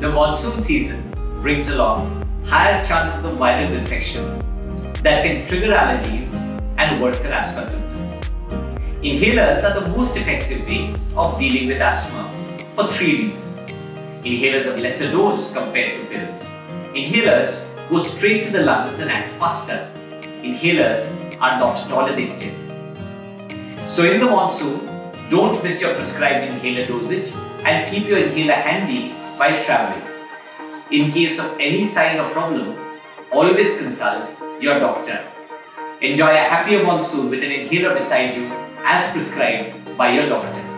The monsoon season brings along higher chances of viral infections that can trigger allergies and worsen asthma symptoms. Inhalers are the most effective way of dealing with asthma for three reasons. Inhalers have lesser dose compared to pills. Inhalers go straight to the lungs and act faster. Inhalers are not at all addictive. So in the monsoon, don't miss your prescribed inhaler dosage and keep your inhaler handy while traveling. In case of any sign or problem, always consult your doctor. Enjoy a happier monsoon with an inhaler beside you as prescribed by your doctor.